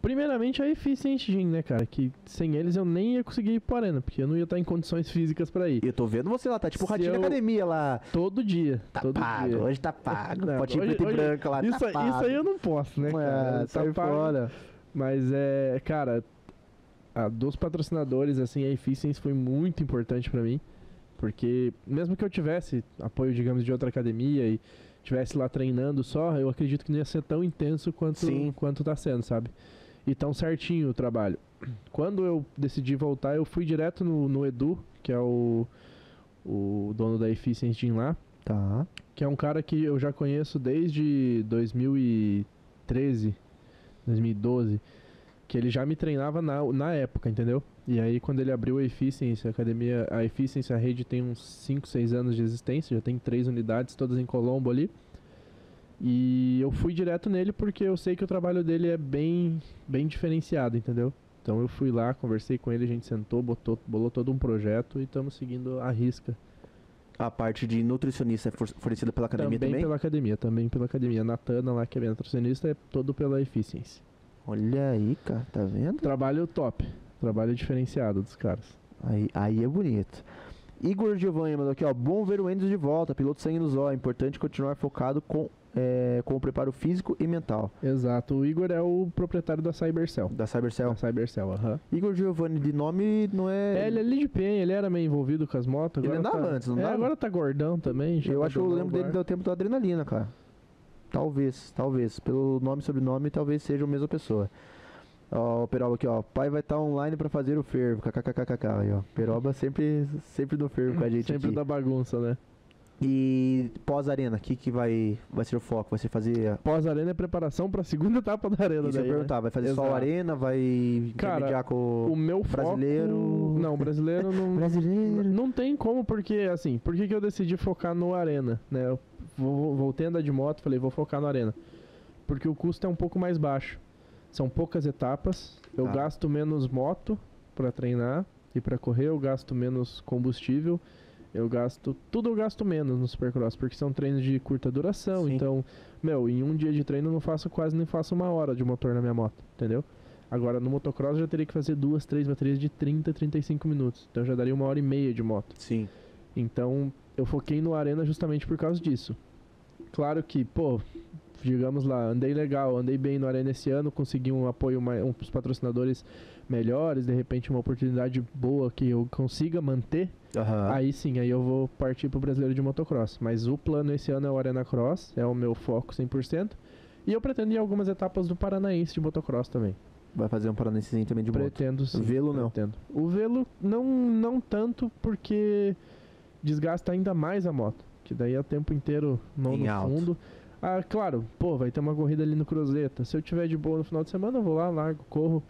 Primeiramente a Efficient Gym, né, cara? Que sem eles eu nem ia conseguir ir pro Arena, porque eu não ia estar em condições físicas pra ir. Eu tô vendo você lá, tá tipo o ratinho da eu- academia lá. Todo dia. Tá todo pago, dia. hoje tá pago. Não, Potinho hoje- preto e hoje- branco lá, Isso, tá pago. isso aí eu não posso, né, cara? É, sai Tá fora. Mas é, cara, a dos patrocinadores, assim, a Efficiency foi muito importante pra mim. Porque mesmo que eu tivesse apoio, digamos, de outra academia e tivesse lá treinando só, eu acredito que não ia ser tão intenso quanto, Sim. quanto tá sendo, sabe? E tão certinho o trabalho. Quando eu decidi voltar, eu fui direto no, no Edu, que é o, o dono da Efficiency Gym lá, Tá. que é um cara que eu já conheço desde 2013, 2012, que ele já me treinava na, na época, entendeu? E aí quando ele abriu a Efficiency, a academia, a Efficiency, a rede tem uns 5, 6 anos de existência, já tem três unidades, todas em Colombo ali. E eu fui direto nele porque eu sei que o trabalho dele é bem, bem diferenciado, entendeu? Então eu fui lá, conversei com ele, a gente sentou, botou, bolou todo um projeto e estamos seguindo a risca. A parte de nutricionista é for- fornecida pela academia também? pela academia, também pela academia. A Natana lá, que é minha nutricionista, é todo pela Efficiency. Olha aí, cara, tá vendo? Trabalho top. Trabalho diferenciado dos caras. Aí, aí é bonito. Igor Giovanni mandou aqui, ó. Bom ver o Enzo de volta, piloto sangue no zóio. Importante continuar focado com, é, com o preparo físico e mental. Exato. O Igor é o proprietário da Cybercell. Da Cybercell. Da Cybercell, aham. Igor Giovanni, de nome não é. É, ele é lead pen, ele era meio envolvido com as motos. Ele andava tá... antes, não é, agora tá gordão também. Eu acho que eu lembro dele do tempo da adrenalina, cara. Talvez, talvez. Pelo nome e sobrenome, talvez seja a mesma pessoa. Ó, o Peroba aqui, ó. Pai vai estar online pra fazer o fervo. KKKKK. Aí, ó. Peroba sempre, sempre do fervo com a gente Sempre aqui. da bagunça, né? E pós-arena, o que, que vai, vai ser o foco? Vai ser fazer. Pós-arena é preparação pra segunda etapa da arena Isso eu daí, ia né? perguntar, vai fazer só Exato. a arena? Vai Cara, com O meu brasileiro- foco... Não, brasileiro não... brasileiro? Não tem como, porque assim, por que, que eu decidi focar no Arena, né? Eu voltei a andar de moto, falei, vou focar no Arena. Porque o custo é um pouco mais baixo. São poucas etapas, eu Tá. gasto menos moto pra treinar e pra correr, eu gasto menos combustível, eu gasto. Tudo eu gasto menos no Supercross, porque são treinos de curta duração, Sim. então, meu, em um dia de treino eu não faço quase nem faço uma hora de motor na minha moto, entendeu? Agora no motocross eu já teria que fazer duas, três baterias de 30, 35 minutos. Então já daria uma hora e meia de moto. Sim. Então eu foquei no Arena justamente por causa disso. Claro que, pô, digamos lá, andei legal, andei bem no Arena esse ano, consegui um apoio, mais, uns patrocinadores melhores, de repente uma oportunidade boa que eu consiga manter. Aham. Aí sim, aí eu vou partir pro brasileiro de motocross. Mas o plano esse ano é o Arena Cross, é o meu foco 100%. E eu pretendo ir em algumas etapas do Paranaense de motocross também. Vai fazer um paranensezinho também de moto. Pretendo sim. Velo não. Pretendo. O velo não, não tanto porque desgasta ainda mais a moto. Que daí é o tempo inteiro Em no alto. fundo. Ah, claro, pô, vai ter uma corrida ali no Cruzeta. Se eu tiver de boa no final de semana, eu vou lá, largo, corro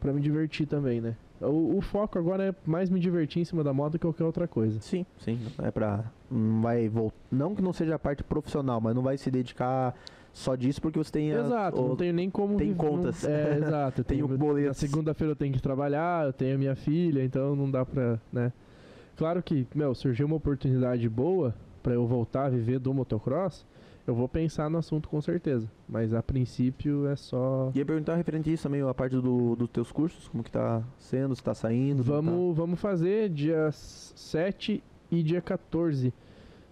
pra me divertir também, né? O, o foco agora é mais me divertir em cima da moto que qualquer outra coisa. Sim, sim. É pra. Não vai voltar. Não que não seja a parte profissional, mas não vai se dedicar só disso porque você tem. a- Exato, o- não tenho nem como. tem contas. não- é, exato. eu Tenho tenho- boletos. Na segunda-feira eu tenho que trabalhar, eu tenho minha filha, então não dá pra. né? Claro que, meu, surgiu uma oportunidade boa pra eu voltar a viver do motocross, eu vou pensar no assunto com certeza. Mas a princípio é só. Ia perguntar referente a isso também, a parte do, dos teus cursos, como que tá sendo, se tá saindo. não Vamos, vamos fazer dia 7 e dia 14.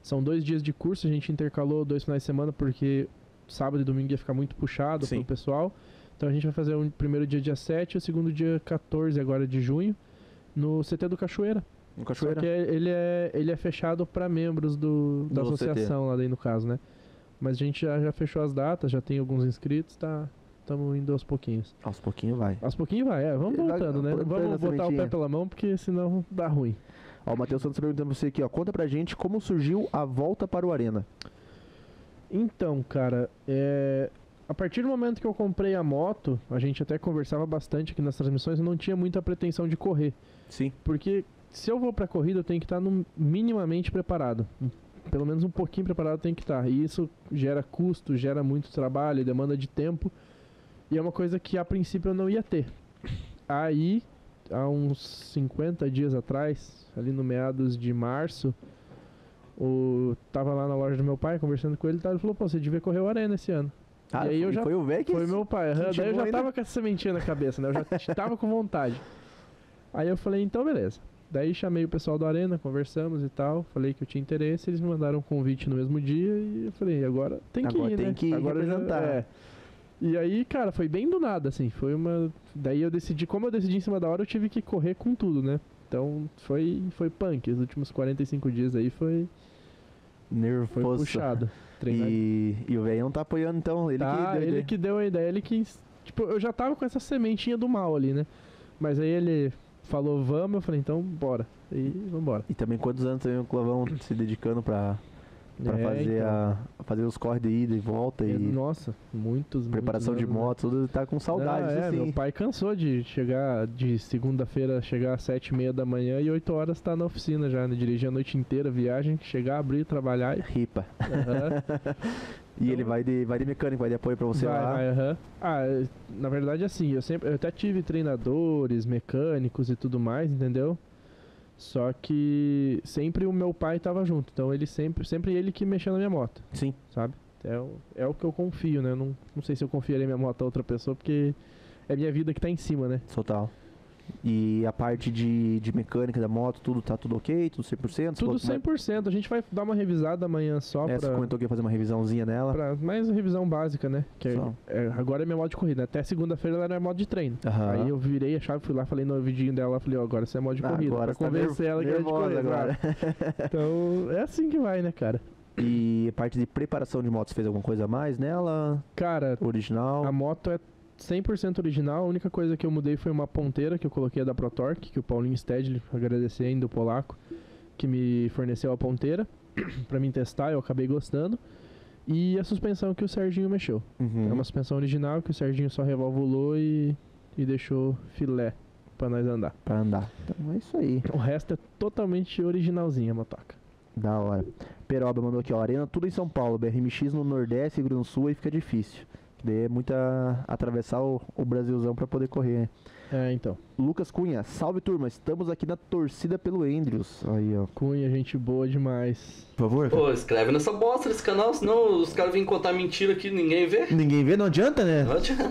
São dois dias de curso, a gente intercalou dois finais de semana porque sábado e domingo ia ficar muito puxado Sim. pro pessoal. Então a gente vai fazer o primeiro dia dia 7 e o segundo dia 14 agora de junho no CT do Cachoeira. tá? No Cachoeira? Só que ele, é, ele é fechado para membros do, da Do associação lá daí no caso, né? Mas a gente já, já fechou as datas, já tem alguns inscritos, tá? Estamos indo aos pouquinhos. Aos pouquinhos vai. Aos pouquinhos vai, é. Vamos Vai voltando, né? Vamos botar o pé pela mão, porque senão dá ruim. Ó, o Matheus Santos perguntando pra você aqui, ó. Conta pra gente como surgiu a volta para o Arena. Então, cara, é... a partir do momento que eu comprei a moto, a gente até conversava bastante aqui nas transmissões, eu não tinha muita pretensão de correr. Sim. Porque se eu vou pra corrida, eu tenho que estar no- minimamente preparado. Pelo menos um pouquinho preparado tem que estar. E isso gera custo, gera muito trabalho, demanda de tempo. E é uma coisa que a princípio eu não ia ter. Aí, há uns 50 dias atrás, ali no meados de março, o tava lá na loja do meu pai conversando com ele, tá? ele falou: "Pô, você devia correr o Arena esse ano". Ah, e aí eu foi- já foi o velho que Foi meu pai. Daí eu já ainda? tava com essa sementinha na cabeça, né? Eu já tava com vontade. Aí eu falei, então beleza. Daí chamei o pessoal da Arena, conversamos e tal. Falei que eu tinha interesse, eles me mandaram um convite no mesmo dia e eu falei, agora tem que Agora ir, tem né? que ir agora eu já- representar. é. E aí, cara, foi bem do nada, assim. Foi uma. Daí eu decidi, como eu decidi em cima da hora, eu tive que correr com tudo, né? Então foi, foi punk. Os últimos 45 dias aí foi, foi nervoso. puxado. Treinar E, e o velho não tá apoiando, então. Ele tá, que deu ele ideia. que deu a ideia, ele que. Tipo, eu já tava com essa sementinha do mal ali, né? Mas aí ele falou, vamos, eu falei, então bora. E vambora. E também quantos anos também o Clavão se dedicando pra, pra É, fazer, então. a, fazer os corre de ida e volta e Nossa, muitos. preparação muitos de anos, né? moto, tudo tá com saudades, Ah, é, assim. meu pai cansou de chegar de segunda-feira, chegar às sete e meia da manhã e 8 horas tá na oficina já, né? Dirigir a noite inteira, viagem, chegar, abrir, trabalhar e. Ripa. Aham. E ele vai de, vai de mecânico, vai de apoio pra você vai, lá. vai, aham. Ah, na verdade, assim, eu sempre. Eu até tive treinadores, mecânicos e tudo mais, entendeu? Só que sempre o meu pai tava junto. Então ele sempre. Sempre ele que mexia na minha moto, Sim. sabe? É o, é o que eu confio, né? Eu Não, não sei se eu confiaria minha moto a outra pessoa, porque é minha vida que tá em cima, né? Total. E a parte de, de mecânica da moto, tudo tá tudo ok? Tudo 100%? Tudo Você vai- 100%. A gente vai dar uma revisada amanhã só É, você pra, comentou que ia fazer uma revisãozinha nela. pra. Mais revisão básica, né? Que é- é- agora é minha moto de corrida. Até segunda-feira ela era moto de treino. Aham. Aí eu virei a chave, fui lá, falei no vidinho dela, falei, ó, agora você é modo de Ah, corrida. agora pra tá convencer ela que é de corrida. agora. Então, é assim que vai, né, cara? E a parte de preparação de moto, você fez alguma coisa a mais nela? Cara, Original? a moto é 100% original. A única coisa que eu mudei foi uma ponteira que eu coloquei da ProTorque, que o Paulinho Stedley, agradecer ainda o polaco, que me forneceu a ponteira pra mim testar, eu acabei gostando. E a suspensão que o Serginho mexeu. Uhum. É uma suspensão original que o Serginho só revalvulou e, e deixou filé pra nós andar. Pra andar. Então é isso aí. O resto é totalmente originalzinha a motoca. Da hora. Peroba mandou aqui, ó. Arena tudo em São Paulo. BRMX no Nordeste, Rio Grande do Sul, aí fica difícil. Que daí é muita. atravessar o, o Brasilzão pra poder correr, né? É, então. Lucas Cunha, salve turma. Estamos aqui na torcida pelo Andrews. Aí, ó. Cunha, gente boa demais. Por favor. Pô, escreve nessa bosta desse canal, senão os caras vêm contar mentira aqui e ninguém vê. Ninguém vê, não adianta, né? Não adianta.